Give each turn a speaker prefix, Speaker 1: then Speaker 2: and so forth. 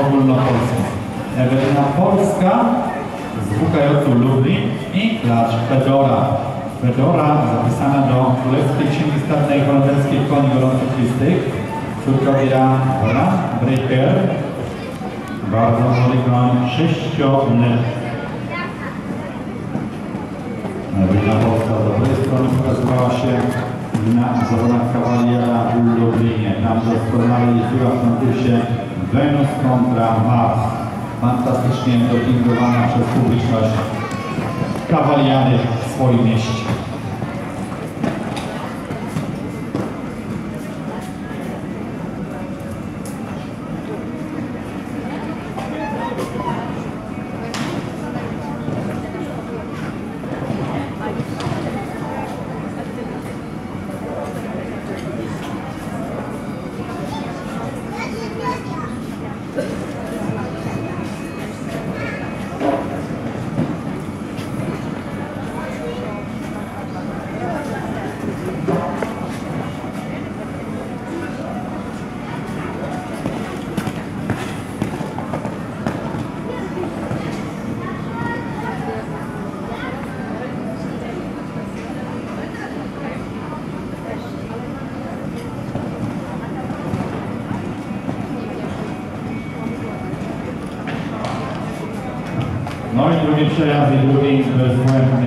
Speaker 1: ogólnopolskim. Ewelina Polska z WKJ Lublin i klacz Fedora. Fedora zapisana do Królewskiej Księgi Stadnej Holenderskiej Koni Gorących Listych. Córkowie Bra, Breaker. Bardzo młody koń, sześcionetny. Ewelina Polska z dobrej strony pokazywała się na zawodach kawaliera w Lublinie. Tam doskonale jeździła w konkursie Venus kontra Mars. Fantastycznie dopingowana przez publiczność kawaliary w swoim mieście. No i drugi przejazd i drugi bez błędny.